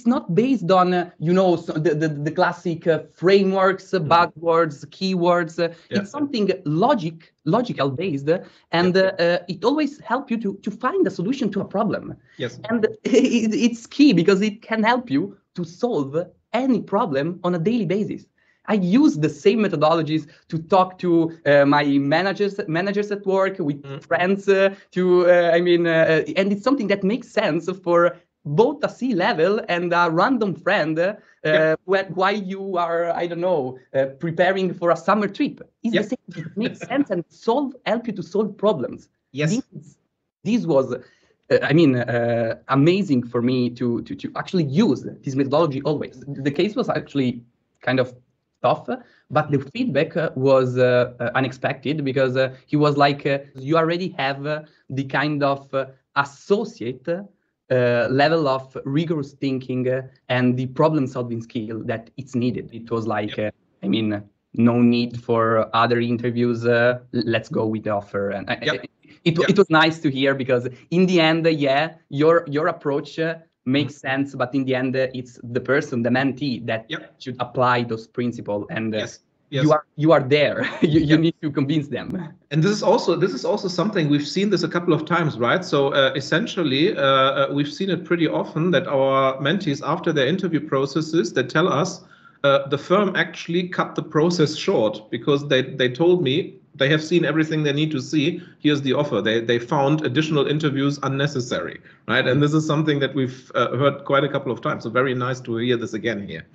it's not based on uh, you know so the, the, the classic uh, frameworks, uh, Mhm. buzzwords, keywords. uh, Yeah. It's something logic, logical based, uh, and uh, uh, it always help you to to find a solution to a problem. Yes. And it, it's key because it can help you to solve any problem on a daily basis. I use the same methodologies to talk to uh, my managers managers at work, with Mm. friends. Uh, to uh, I mean, uh, and it's something that makes sense for both a C level and a random friend. Uh, when, while you are, I don't know, uh, preparing for a summer trip, it's Yeah. the same. It makes sense and solve help you to solve problems. Yes. This, this was, uh, I mean, uh, amazing for me to, to, to actually use this methodology always. The case was actually kind of tough, but the feedback uh, was uh, uh, unexpected because uh, he was like, uh, you already have uh, the kind of uh, associate uh, level of rigorous thinking uh, and the problem solving skill that it's needed. It was like, uh, I mean, no need for other interviews. Uh, let's go with the offer. And Yep. It, Yep. it was nice to hear because in the end, uh, yeah, your your approach uh, makes sense, but in the end, uh, it's the person, the mentee, that Yep. should apply those principles, and uh, Yes. Yes. you are you are there. you, you Yep. need to convince them. And this is also this is also something we've seen this a couple of times, right? So uh, essentially, uh, uh, we've seen it pretty often that our mentees, after their interview processes, they tell us uh, the firm actually cut the process short because they they told me they have seen everything they need to see. Here's the offer. They they found additional interviews unnecessary, right? And this is something that we've uh, heard quite a couple of times. So very nice to hear this again here.